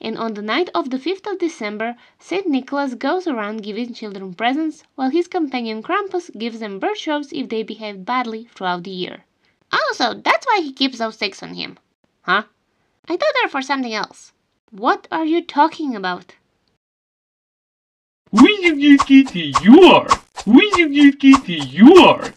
And on the night of the 5th of December, St. Nicholas goes around giving children presents, while his companion Krampus gives them birch rods if they behave badly throughout the year. Oh, also, that's why he keeps those sticks on him. Huh? I thought they were for something else. What are you talking about? Wee-you-you-kitty, You are. Wee-you-you-kitty, You are.